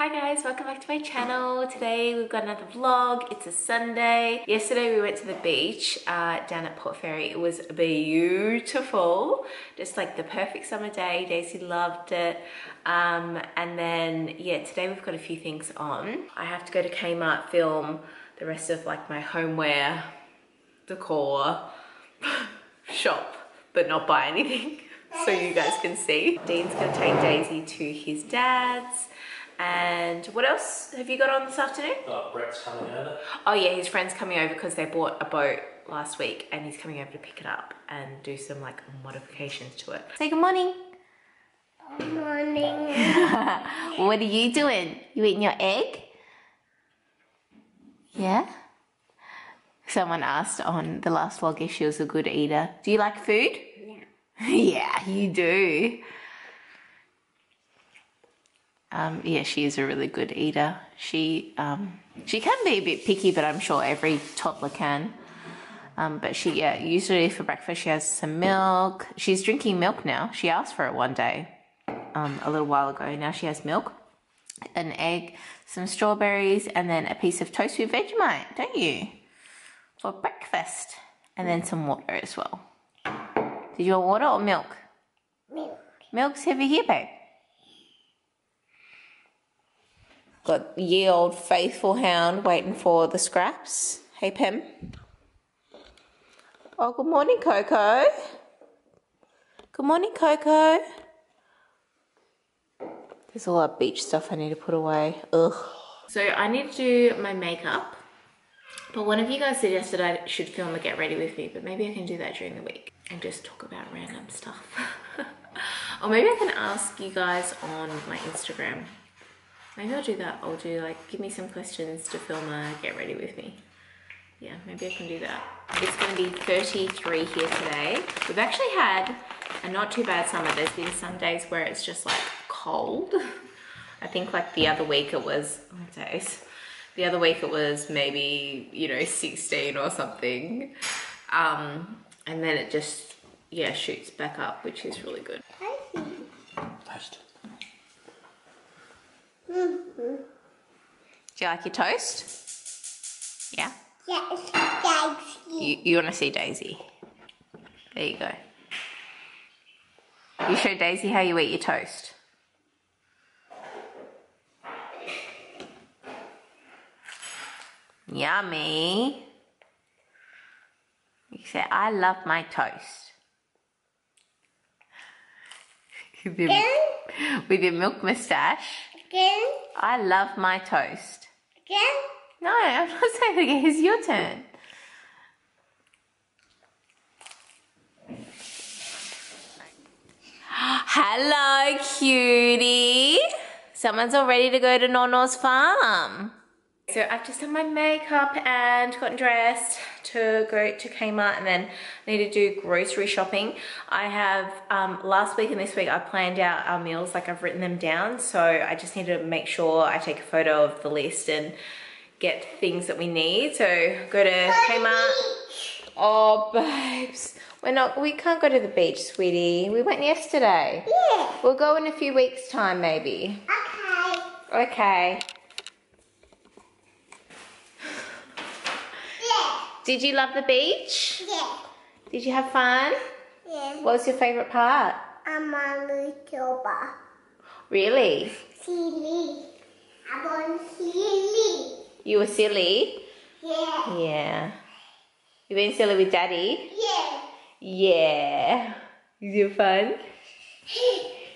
Hi guys, welcome back to my channel. Today we've got another vlog. It's a Sunday. Yesterday we went to the beach uh, down at Port Fairy. It was beautiful. Just like the perfect summer day. Daisy loved it. Um, and then, yeah, today we've got a few things on. I have to go to Kmart, film the rest of like my homeware, decor, shop, but not buy anything so you guys can see. Dean's gonna take Daisy to his dad's and what else have you got on this afternoon? Uh, Brett's coming over. Oh yeah, his friend's coming over because they bought a boat last week and he's coming over to pick it up and do some like modifications to it. Say good morning. Good morning. what are you doing? You eating your egg? Yeah? Someone asked on the last vlog if she was a good eater. Do you like food? Yeah. yeah, you do. Um, yeah, she is a really good eater. She um, she can be a bit picky, but I'm sure every toddler can. Um, but she, yeah, usually for breakfast she has some milk. She's drinking milk now. She asked for it one day, um, a little while ago. Now she has milk, an egg, some strawberries, and then a piece of toast with Vegemite, don't you? For breakfast, and then some water as well. Did you want water or milk? Milk. Milk's over here, babe. Got ye old faithful hound waiting for the scraps. Hey, Pim. Oh, good morning, Coco. Good morning, Coco. There's a lot of beach stuff I need to put away. Ugh. So I need to do my makeup. But one of you guys suggested I should film a get ready with me, but maybe I can do that during the week and just talk about random stuff. or maybe I can ask you guys on my Instagram Maybe I'll do that. I'll do like, give me some questions to film a get ready with me. Yeah, maybe I can do that. It's gonna be 33 here today. We've actually had a not too bad summer. There's been some days where it's just like cold. I think like the other week it was, what days? The other week it was maybe, you know, 16 or something. Um, and then it just, yeah, shoots back up, which is really good. Toast. Do you like your toast? Yeah? Yes, Daisy. You, you want to see Daisy? There you go. You show Daisy how you eat your toast. Yummy. You say, I love my toast. with, your, with your milk moustache. Again? I love my toast. Again? No, I'm not saying it again. It's your turn. Hello, cutie. Someone's all ready to go to Nono's farm. So I've just done my makeup and gotten dressed to go to Kmart and then I need to do grocery shopping. I have, um, last week and this week I planned out our meals, like I've written them down. So I just need to make sure I take a photo of the list and get things that we need. So go to Kmart. Oh, babes. We're not, we can't go to the beach, sweetie. We went yesterday. Yeah. We'll go in a few weeks time, maybe. Okay. Okay. Did you love the beach? Yeah. Did you have fun? Yeah. What was your favorite part? I'm a little bar. Really? Silly. I'm on silly. You were silly? Yeah. Yeah. You been silly with daddy? Yeah. Yeah. Is it fun?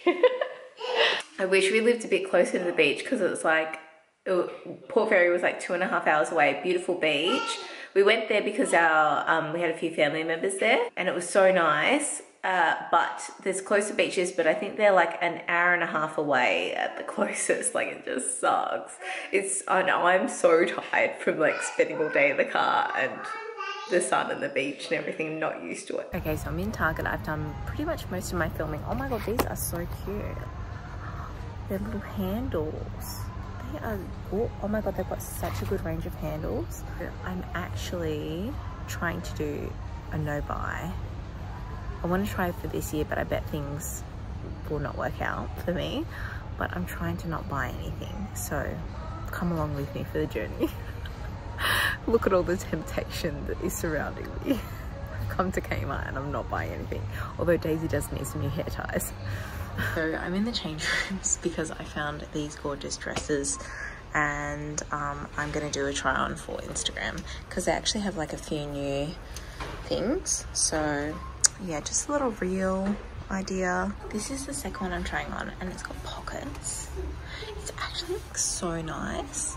I wish we lived a bit closer to the beach because it was like, it, Port Fairy was like two and a half hours away, beautiful beach. We went there because our um, we had a few family members there and it was so nice. Uh, but there's closer beaches, but I think they're like an hour and a half away at the closest. Like it just sucks. It's I know I'm so tired from like spending all day in the car and the sun and the beach and everything. I'm Not used to it. Okay, so I'm in Target. I've done pretty much most of my filming. Oh my god, these are so cute. They're little handles. Are good. Oh my god, they've got such a good range of handles. I'm actually trying to do a no buy. I want to try for this year, but I bet things will not work out for me. but I'm trying to not buy anything. So come along with me for the journey. Look at all the temptation that is surrounding me. I've come to Kmart and I'm not buying anything. Although Daisy does need some new hair ties. So I'm in the change rooms because I found these gorgeous dresses and um, I'm gonna do a try on for Instagram because they actually have like a few new things. So yeah, just a little reel idea. This is the second one I'm trying on and it's got pockets. It's actually like so nice.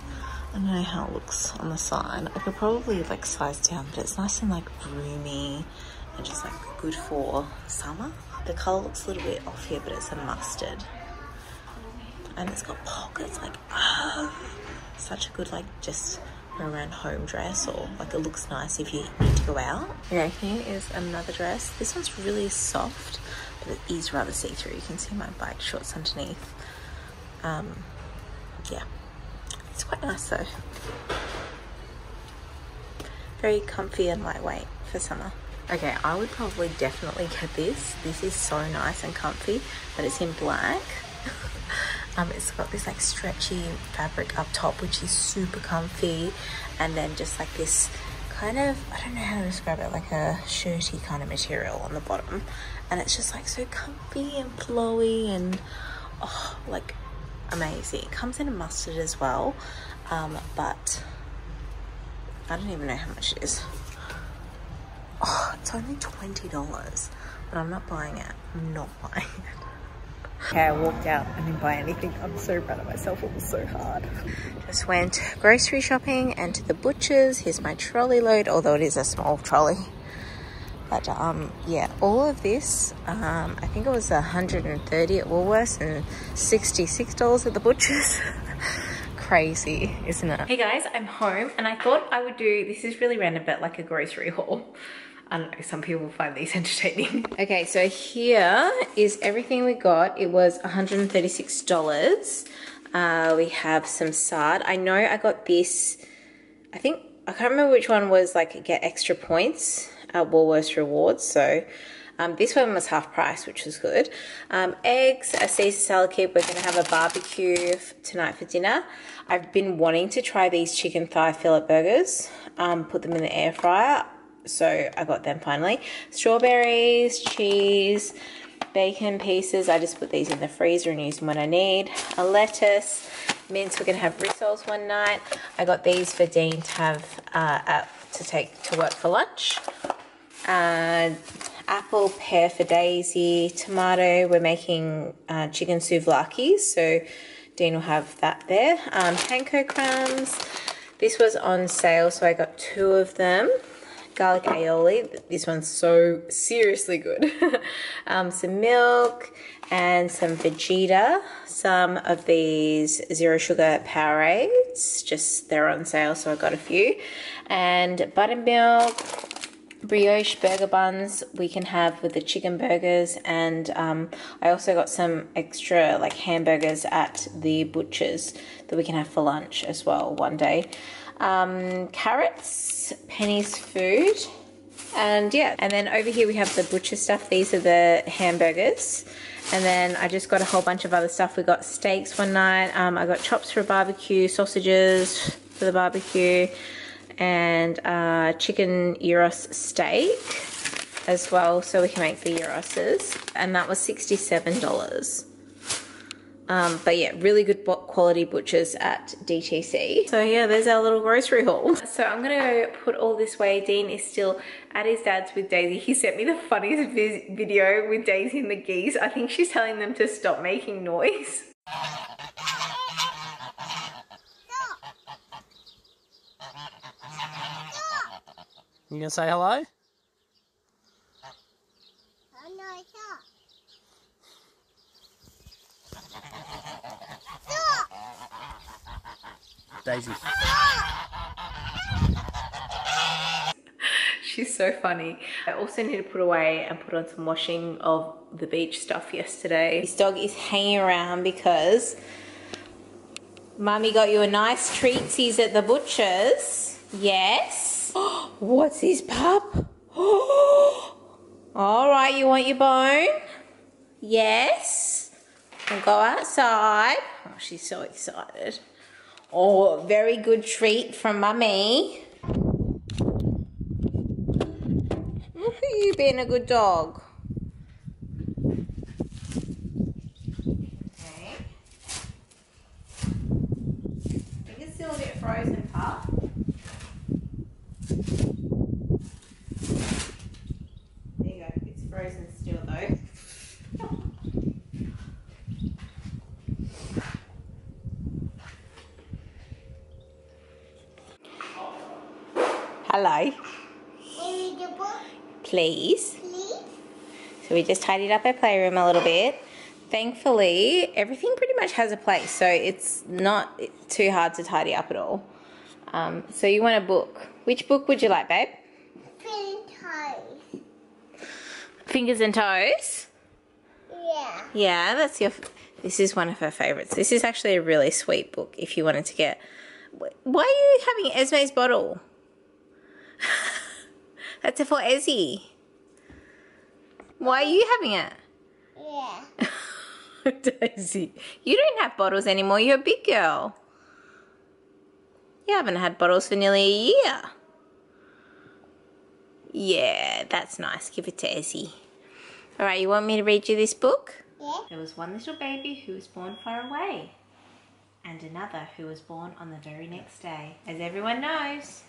I don't know how it looks on the side. I could probably like size down, but it's nice and like roomy and just like good for summer. The color looks a little bit off here, but it's a mustard. And it's got pockets, like, such a good, like, just around home dress or like it looks nice if you need to go out. Okay, here is another dress. This one's really soft, but it is rather see-through. You can see my bike shorts underneath. Um, yeah, it's quite nice though. Very comfy and lightweight for summer. Okay, I would probably definitely get this. This is so nice and comfy, but it's in black. um, it's got this like stretchy fabric up top, which is super comfy. And then just like this kind of, I don't know how to describe it, like a shirty kind of material on the bottom. And it's just like so comfy and flowy and oh, like amazing. It comes in a mustard as well, um, but I don't even know how much it is. Oh, it's only $20, but I'm not buying it. I'm not buying it. Okay, I walked out. I didn't buy anything. I'm so proud of myself. It was so hard. Just went grocery shopping and to the butcher's. Here's my trolley load, although it is a small trolley. But um, yeah, all of this, um, I think it was 130 at Woolworths and $66 at the butcher's. Crazy, isn't it? Hey guys, I'm home and I thought I would do, this is really random, but like a grocery haul. I don't know, some people find these entertaining. okay, so here is everything we got. It was $136. Uh, we have some sard. I know I got this, I think, I can't remember which one was like get extra points at Woolworths Rewards. So um, this one was half price, which was good. Um, eggs, a Caesar salad kit. We're going to have a barbecue tonight for dinner. I've been wanting to try these chicken thigh fillet burgers, um, put them in the air fryer. So I got them finally. Strawberries, cheese, bacon pieces. I just put these in the freezer and use them when I need. A lettuce, mince. We're going to have rissoles one night. I got these for Dean to have uh, at, to take to work for lunch. Uh, apple, pear for Daisy, tomato. We're making uh, chicken souvlaki, so Dean will have that there. Um, panko crumbs. This was on sale, so I got two of them. Garlic aioli. This one's so seriously good. um, some milk and some Vegeta. Some of these zero sugar Powerades. Just they're on sale, so I got a few. And buttermilk, brioche burger buns we can have with the chicken burgers and um, I also got some extra like hamburgers at the butcher's that we can have for lunch as well one day um, carrots Penny's food and yeah. And then over here we have the butcher stuff. These are the hamburgers. And then I just got a whole bunch of other stuff. We got steaks one night. Um, I got chops for a barbecue sausages for the barbecue and uh, chicken gyros steak as well so we can make the gyroses and that was $67 um, but yeah really good quality butchers at DTC so yeah there's our little grocery haul. So I'm gonna put all this away Dean is still at his dad's with Daisy. He sent me the funniest video with Daisy and the geese. I think she's telling them to stop making noise. You gonna say hello? Daisy. She's so funny. I also need to put away and put on some washing of the beach stuff yesterday. This dog is hanging around because Mummy got you a nice treat. He's at the butcher's. Yes. What's his pup? All right, you want your bone? Yes. We'll go outside. Oh, she's so excited. Oh, very good treat from Mummy. Look at you being a good dog. Okay. I think it's still a bit frozen, Pup. There you go. It's frozen still though. Hello. Read the book, Please. please. So we just tidied up our playroom a little bit. Thankfully, everything pretty much has a place, so it's not too hard to tidy up at all. Um, so you want a book? Which book would you like, babe? Fingers and Toes. Yeah. Yeah, that's your. This is one of her favorites. This is actually a really sweet book. If you wanted to get, why are you having Esme's bottle? that's it for Ezzy. Why are you having it? Yeah. Daisy, you don't have bottles anymore. You're a big girl. You haven't had bottles for nearly a year. Yeah, that's nice. Give it to Ezzy. All right, you want me to read you this book? Yeah. There was one little baby who was born far away, and another who was born on the very next day. As everyone knows.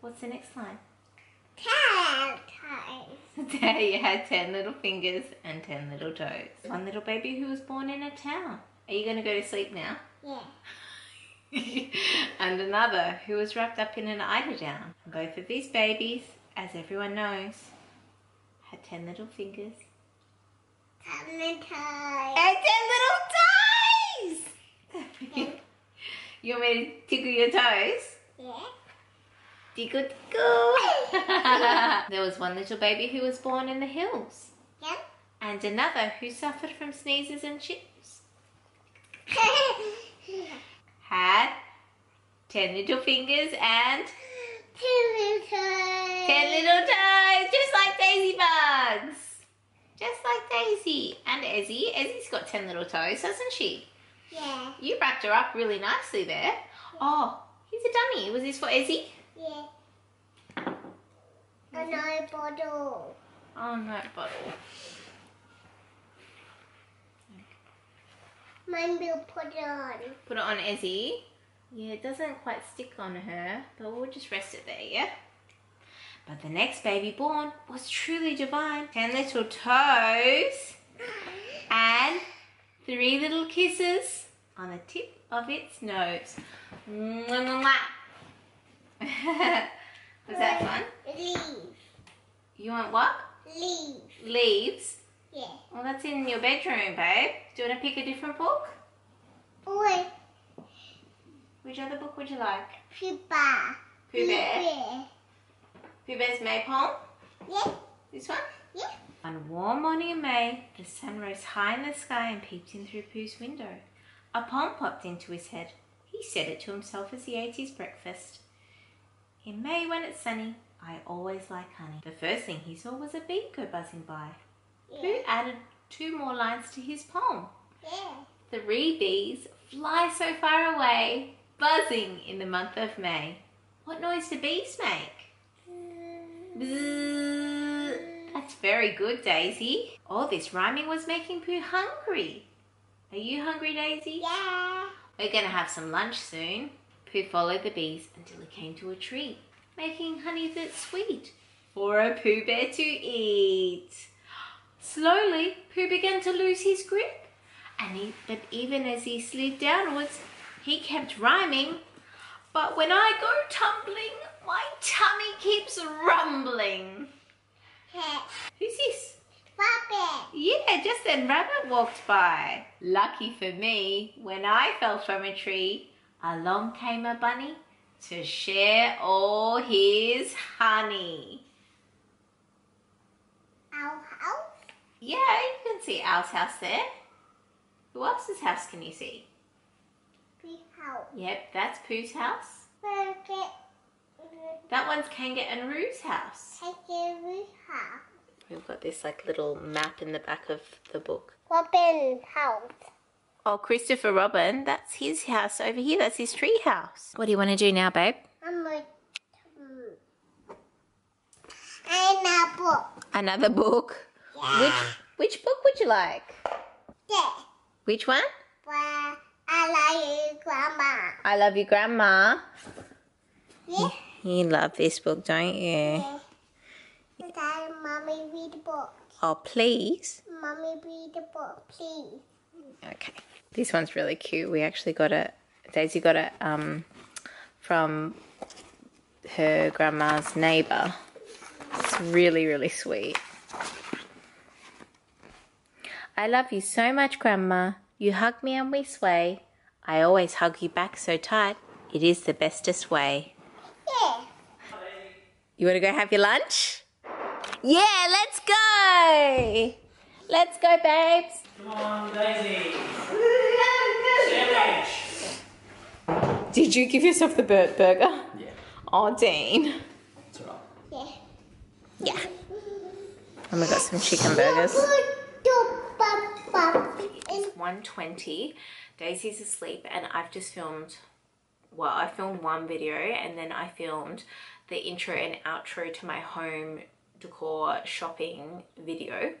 What's the next line? Ten. Today you had 10 little fingers and 10 little toes. One little baby who was born in a town. Are you going to go to sleep now? Yeah. and another who was wrapped up in an eiderdown. Both of these babies, as everyone knows, had 10 little fingers Ten toys. and 10 little toes! you want me to tickle your toes? Yeah. Tickle, tickle. there was one little baby who was born in the hills. Yeah. and another who suffered from sneezes and chips. Had ten little fingers and Ten toys. ten little toes, just like Daisy Bugs. Just like Daisy. And Ezzy. Ezzy's got ten little toes, hasn't she? Yeah. You wrapped her up really nicely there. Oh, he's a dummy. Was this for Ezzy? Yeah. Another bottle. Oh no, bottle. Mine will put it on. Put it on Ezzy. Yeah, it doesn't quite stick on her, but we'll just rest it there, yeah? But the next baby born was truly divine. Ten little toes and three little kisses on the tip of its nose. Mwah, mwah, mwah. Was that fun? Leave. You want what? Leave. Leaves? Yeah. Well, that's in your bedroom, babe. Do you want to pick a different book? Boy. Which other book would you like? Pupa. Pooh Bear? Pooh Bear's Maypole? Yeah. This one? Yeah. On a warm morning in May, the sun rose high in the sky and peeped in through Pooh's window. A poem popped into his head. He said it to himself as he ate his breakfast. In May, when it's sunny, I always like honey. The first thing he saw was a bee go buzzing by. Pooh Yeah. added two more lines to his poem. Yeah. Three bees fly so far away, buzzing in the month of May. What noise do bees make? Bzzz. That's very good, Daisy. All this rhyming was making Pooh hungry. Are you hungry, Daisy? Yeah. We're gonna have some lunch soon. Pooh followed the bees until he came to a tree, making honey that's sweet for a Pooh Bear to eat. Slowly, Pooh began to lose his grip, and he, but even as he slid downwards, he kept rhyming. But when I go tumbling, my tummy keeps rumbling. Who's this? Puppet. Yeah, just then Rabbit walked by. Lucky for me, when I fell from a tree, along came a bunny to share all his honey. Our house. Yeah, you can see Owl's house there. Who else's house can you see? Big house. Yep, that's Pooh's house. That one's Kangaroo's house. Kangaroo house. We've got this like little map in the back of the book. Robin house. Oh, Christopher Robin, that's his house over here. That's his tree house. What do you want to do now, babe? I'm a I'm a book. Another book. Which which book would you like? Yeah. Which one? I like you, Grandma. I love you, Grandma. Yeah. You love this book, don't you? yeah. Dad, Mommy, read the book. Oh, please. Mommy, read the book, please. Okay. This one's really cute. We actually got it. Daisy got it um, from her grandma's neighbour. It's really, really sweet. I love you so much, Grandma. You hug me and we sway. I always hug you back so tight. It is the bestest way. Yeah. You want to go have your lunch? Yeah, let's go. Let's go, babes. Come on, Daisy. Sandwich. Did you give yourself the bird burger? Yeah, Oh, Dean. it's alright. Yeah. Yeah. And we got some chicken burgers. It's 1.20. Daisy's asleep and I've just filmed, well, I filmed one video and then I filmed the intro and outro to my home decor shopping video.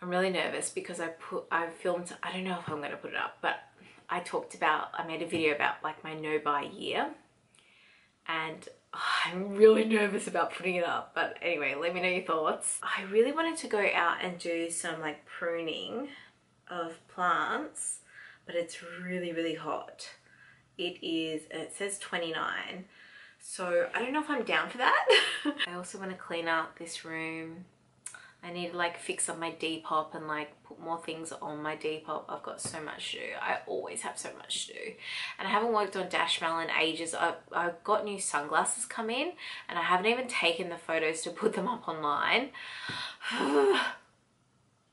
I'm really nervous because I put, I filmed, I don't know if I'm going to put it up, but I talked about, I made a video about like my no buy year and oh, I'm really nervous about putting it up. But anyway, let me know your thoughts. I really wanted to go out and do some like pruning of plants, but it's really, really hot. It is, it says 29. So I don't know if I'm down for that. I also want to clean out this room. I need to like fix up my Depop and like put more things on my Depop. I've got so much to do. I always have so much to do. And I haven't worked on Dashmal in ages. I've, I've got new sunglasses come in and I haven't even taken the photos to put them up online. I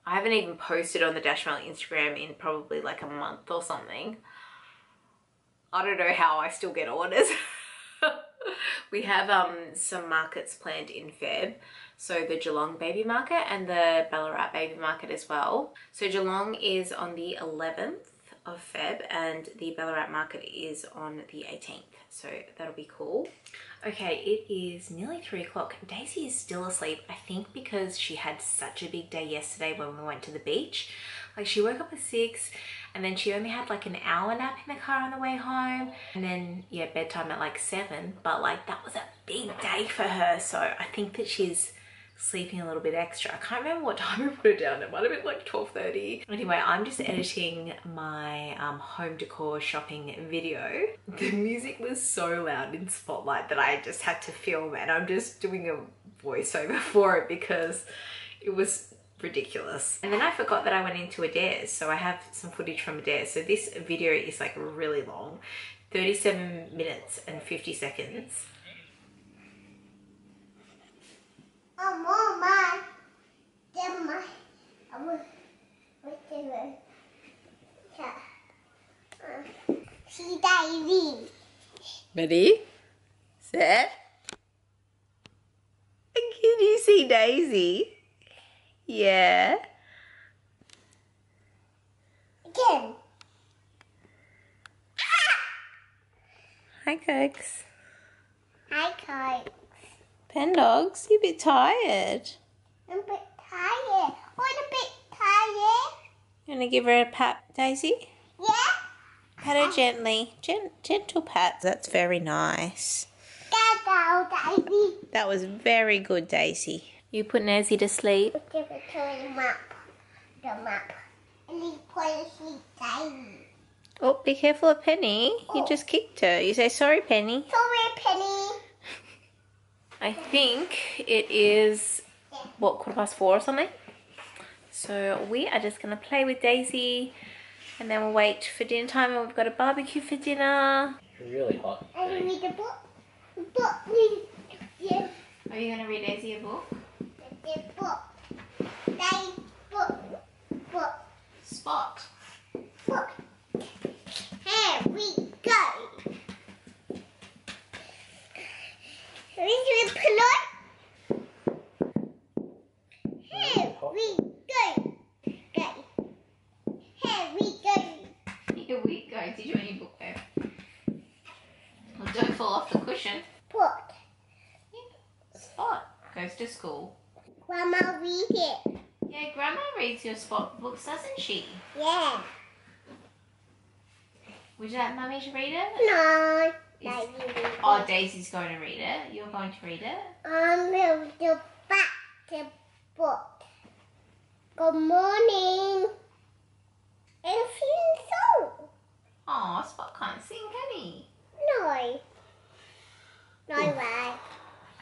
haven't even posted on the Dashmal Instagram in probably like a month or something. I don't know how I still get orders. we have um some markets planned in Feb. So the Geelong baby market and the Ballarat baby market as well. So Geelong is on the 11th of Feb and the Ballarat market is on the 18th. So that'll be cool. Okay, it is nearly three o'clock. Daisy is still asleep, I think because she had such a big day yesterday when we went to the beach. Like she woke up at six and then she only had like an hour nap in the car on the way home. And then, yeah, bedtime at like seven. But like that was a big day for her. So I think that she's sleeping a little bit extra. I can't remember what time we put it down. It might have been like 12.30. Anyway, I'm just editing my um, home decor shopping video. The music was so loud in Spotlight that I just had to film and I'm just doing a voiceover for it because it was ridiculous. And then I forgot that I went into a Adairs, so I have some footage from a Adairs. So this video is like really long, 37 minutes and 50 seconds. Oh, Mama. Then my. I will. Wait a minute. Yeah. Uh, See Daisy. Ready? Set. Can you see Daisy? Yeah. Again. Hi, Cokes. Hi, Kite. Pen dogs, you a bit tired. I'm a bit tired. I'm a bit tired. You want to give her a pat, Daisy? Yeah? Pat her gently. Gen- gentle pat. That's very nice. That was very good, Daisy. You put Nazi to sleep. Give it to the map. The map. And you put it see Oh, be careful of Penny. You Oh. just kicked her. You say sorry, Penny. Sorry, Penny. I think it is, what, quarter past four or something? So we are just going to play with Daisy and then we'll wait for dinner time and we've got a barbecue for dinner. Really hot. And you read the book. Book. Yeah. Are you going to read Daisy a book? Spot. Here we go. Is it Here we go. Here we go. Here we go. Did you any book there? Well, don't fall off the cushion. Put. Spot goes to school. Grandma read it. Yeah, Grandma reads your spot books, doesn't she? Yeah. Would you like Mummy to read it? No. Is- Like you read Oh. Daisy's going to read it. You're going to read it. I'm going to back the book. Good morning. And sing song. Oh, Spot can't sing, can he? No. No way. I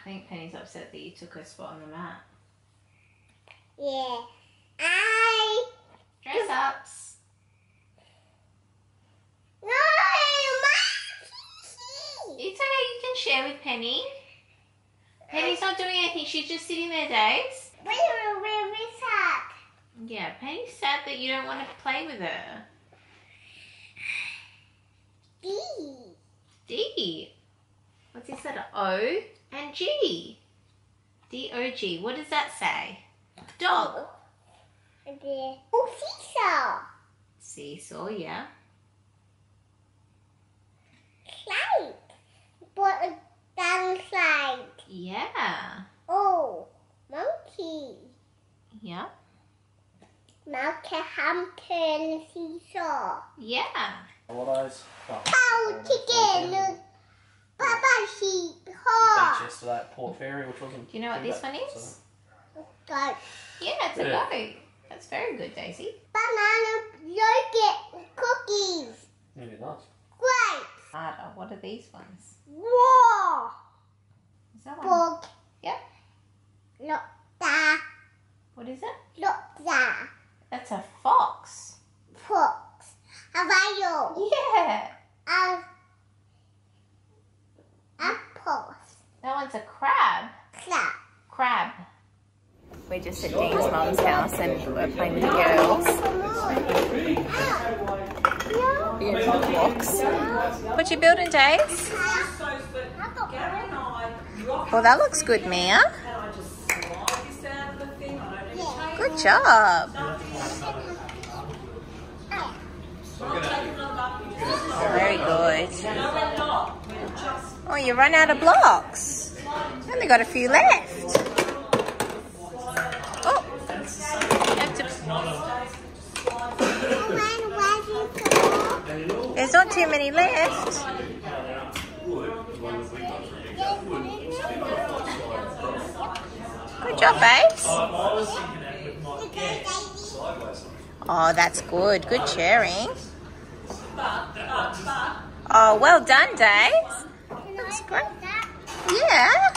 think Penny's upset that you took her spot on the mat. Yeah. I. Dress ups. No, my It's okay, you can share with Penny. Penny's not doing anything, she's just sitting there, Days. Wait, wait, wait, wait, that? Yeah, Penny's sad that you don't want to play with her. D. D. What's this letter? O and G. D O G. What does that say? Dog. The oh, seesaw. Seesaw, yeah. Slide. But a down slide. Yeah. Oh, monkey. Yeah. Monkey Hampton seesaw. Yeah. Holidays. Oh, Oh, chicken. Baba sheep. Horse. Beach yesterday at Port Fairy, which wasn't. Do you know what this bad, one is? so- Goat. Yeah, it's a Yeah. goat. That's very good, Daisy. Banana yogurt cookies. Really nice. Grapes. Harder. What are these ones? War. Is that one? Bug. Yep. Look da. What is it? Look da. That's a fox. Fox. Avayo. Yeah. A. Apples. That one's a crab. Clap. Crab. We're just at Dean's mum's house and we're playing with the girls. Beautiful blocks. What you building, Days? Well, that looks good, Mia. Good job. Very good. Oh, you run out of blocks. Only got a few left. Oh, you have to- there's not too many left. Good job, babes. Oh, that's good. Good sharing. Oh, well done, Dave. Looks great. Yeah.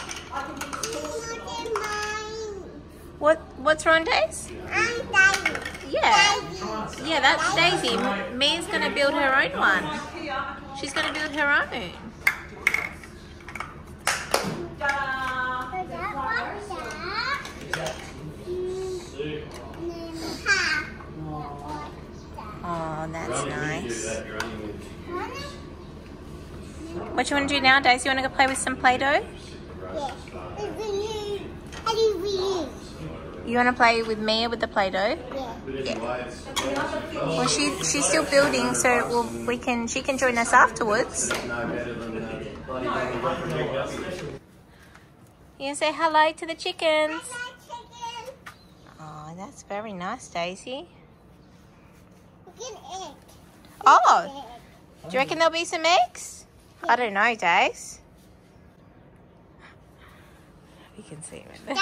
What What's wrong, Daisy? Yeah. Yeah, that's Daisy. Mia's gonna build her own one. She's gonna build her own. Oh, that's nice. What you want to do now, Daisy? You want to go play with some Play-Doh? You want to play with Mia with the Play-Doh? Yeah. Well, she she's still building, so we'll, we can she can join us afterwards. You can say hello to the chickens. Oh, that's very nice, Daisy. Oh, do you reckon there'll be some eggs? I don't know, Daisy. You can see them in there.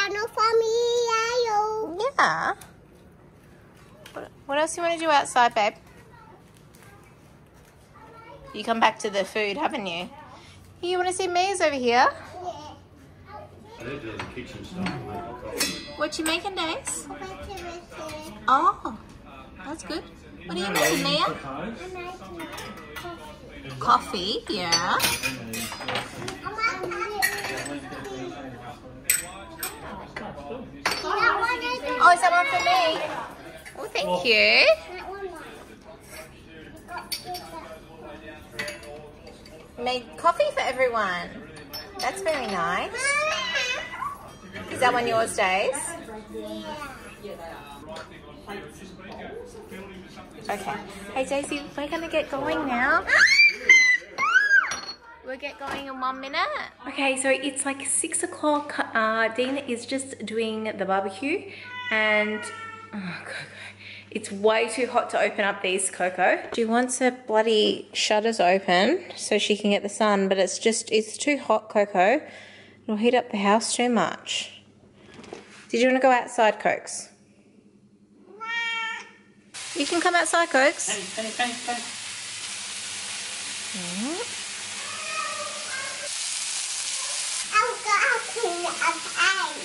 Yeah. What, what else you want to do outside, babe? You come back to the food, haven't you? You want to see Mia's over here? They're doing the kitchen stuff. and making coffee. What you making, Dace? Oh, that's good. What are you making, Mia? Coffee, yeah. Oh, is that one for me? Oh, thank you. Made coffee for everyone. That's very nice. Is that one yours, Days? Okay. Hey, Daisy, we're going to get going now. We're we'll get going in one minute. Okay, so it's like six o'clock. Uh, Dina is just doing the barbecue and oh, Coco. It's way too hot to open up these, Coco. She wants her bloody shutters open so she can get the sun, but it's just, it's too hot, Coco. It'll heat up the house too much. Did you want to go outside, Cokes? You can come outside, Cokes. Penny, mm penny. I'll go out in a pie.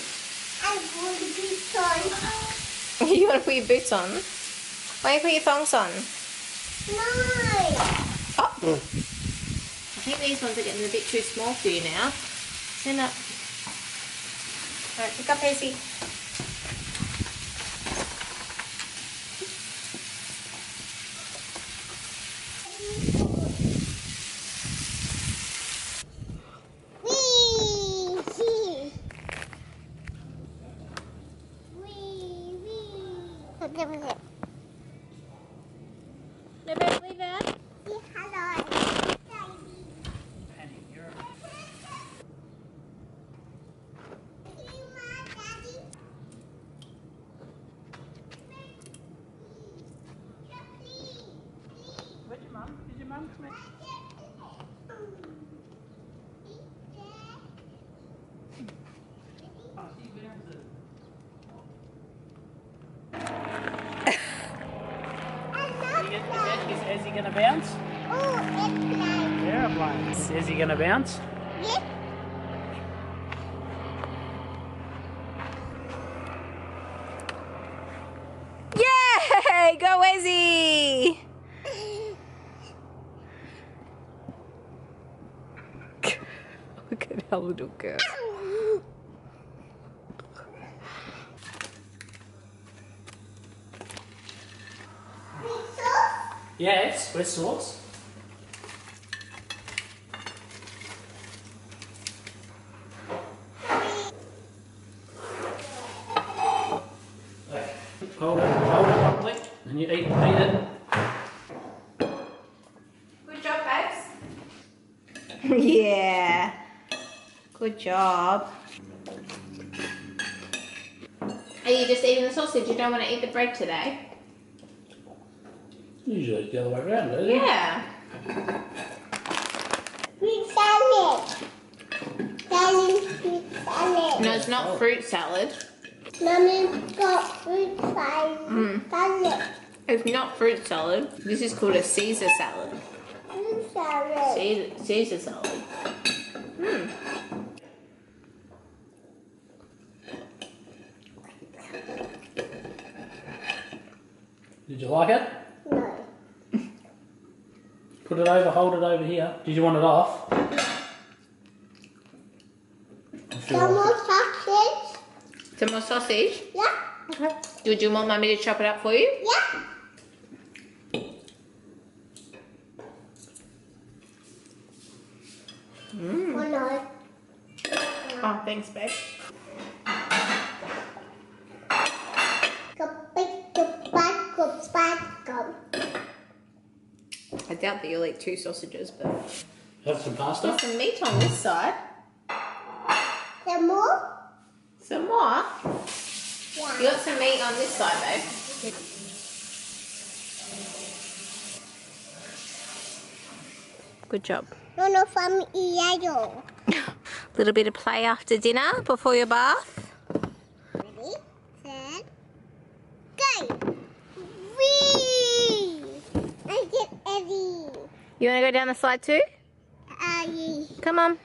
I want to be fun. You want to put your boots on? Why don't you put your thongs on? No. Oh. oh. I think these ones are getting a bit too small for you now. Stand up. Alright, pick up Hazy. Wee. Wee. Wee. Wee. Look at it. No, babe, leave it. Say hello. Penny, you're Where's your mum? Is your mum come here? Oh, see, we have to- Is, is, is he gonna bounce? Oh, it's Airplanes. Is he gonna bounce? like this. Yay! Go Izzy! Look at our little girl. Yes, we're sauce. Hold it, hold it properly, and you eat, eat it. Good job, babes. yeah. Good job. Are you just eating the sausage? You don't want to eat the bread today? Usually it's the other way around, isn't it? Yeah. Fruit salad. Daddy, fruit salad. No, it's not oh. fruit salad. Mommy got fruit salad. Hmm. Salad. It's not fruit salad. This is called a Caesar salad. Fruit salad. Caesar, Caesar salad. Hmm. Did you like it? No. Put it over, hold it over here. Did you want it off? Some more sausage. Some more sausage. Yeah. Okay. Would you want mommy to chop it up for you? Yeah. Mm. Oh no. Oh, thanks, babe. Doubt that you'll eat two sausages, but Have some pasta? there's some meat on this side. Some more? Some more. You Yeah. got some meat on this side, babe. Good job. No, no, from yellow. Little bit of play after dinner before your bath. Ready, set, go. Whee! I You want to go down the slide too? Come on.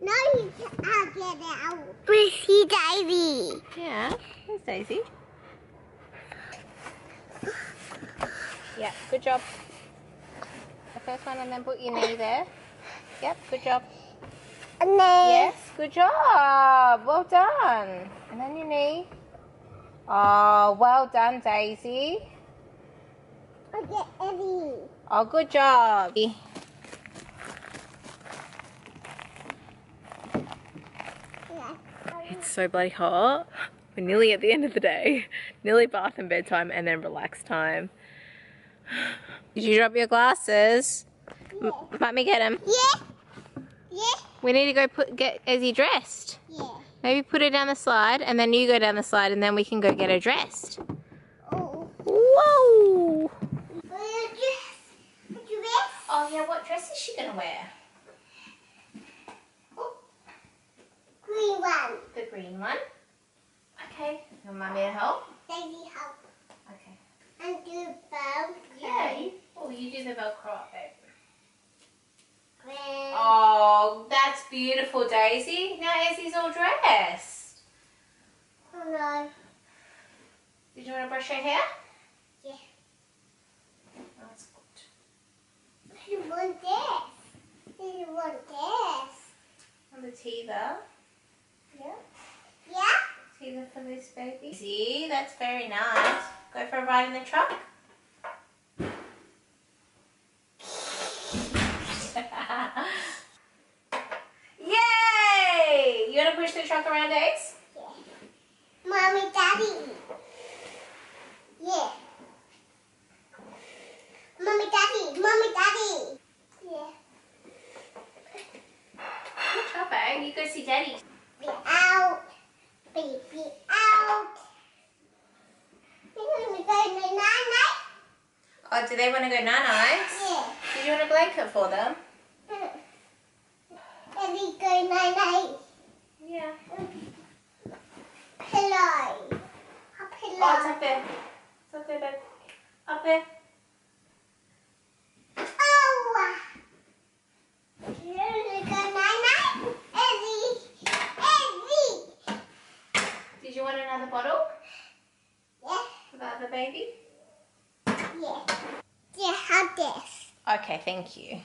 no, you can, I'll get out. Where's he, Davy? Yeah, there's Daisy. Yeah, good job. The first one and then put your knee there. Yep, good job. And then, Yes, good job. Well done. And then your knee. Oh, well done, Daisy. I get Eddie. Oh, good job. It's so bloody hot. We're nearly at the end of the day. Nearly bath and bedtime and then relax time. Did you drop your glasses? Yeah. Let me get them. Yeah. Yeah. We need to go put get Ezzy dressed. Yeah. Maybe put her down the slide and then you go down the slide and then we can go get her dressed. Oh. Whoa! Will you dress? Will you dress? Oh yeah, what dress is she gonna wear? Green one. The green one. Okay. You want me to help? Daddy help. Okay. And do both. Okay. Oh, you do the Velcro up, babe. Green. Oh, that's beautiful, Daisy. Now Ezzy's all dressed. Oh no. Did you want to brush her hair? Yeah. That's good. You want this? You want this? On the teether. Yeah. Yeah? Teether for this baby. See, that's very nice. Go for a ride in the truck. Yay! You want to push the truck around, Ace? Yeah. Mommy, daddy. Yeah. Mommy, daddy. Mommy, daddy. Yeah. Good job, babe. You go see Daddy. Be out. Baby out. You want to go night night? Oh, do they want to go night-nights? Yeah. Did you want a blanket for them? Daddy go night night. Yeah. Pillow. A Oh, it's pillow. up there. It's up there, babe. Up there. Oh. You want to go night night? Eddie. Eddie. Did you want another bottle Yeah. for the other baby? Yeah. Yeah, have this. Okay, thank you.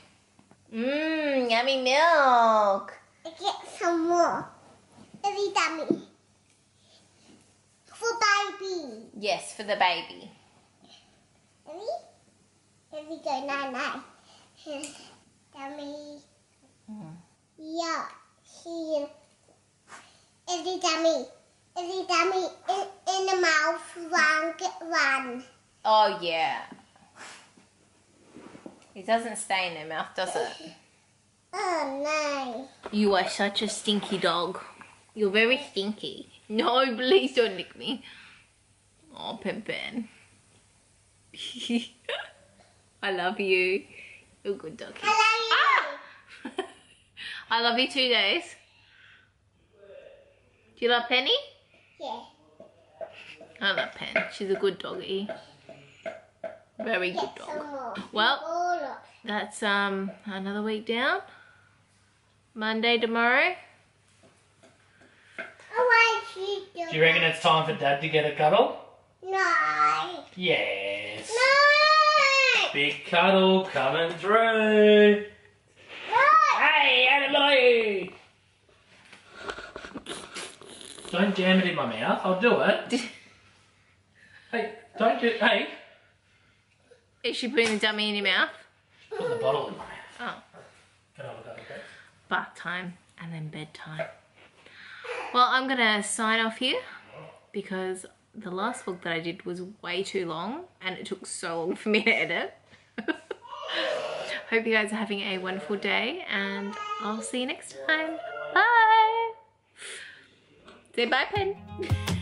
Mmm, yummy milk. I get some more. Eddie dummy. For baby. Yes, for the baby. Eddie? Eddie go night night. Dummy. Mm. Yeah. Here. Eddie dummy. Eddie dummy in, in the mouth. Run, get run. Oh, yeah. It doesn't stay in their mouth, does it? Oh no. You are such a stinky dog. You're very stinky. No, please don't lick me. Oh, Pen Pen. I love you. You're a good dog. I love you. Ah! I love you too, Days. Do you love Penny? Yeah. I love Pen. She's a good doggy. Very good dog. Well- That's um another week down. Monday tomorrow. Oh, I see you. Do you reckon it's time for Dad to get a cuddle? No. Yes. No. Big cuddle coming through. No. Hey, Annabelle! Don't jam it in my mouth. I'll do it. Hey, don't do. Hey, Is she putting the dummy in your mouth? put the bottle in my mouth. Oh. Can I look at it? bath time and then bedtime. Well, I'm gonna sign off here because the last vlog that I did was way too long and it took so long for me to edit. Hope you guys are having a wonderful day and I'll see you next time. Bye! Say bye, Pen.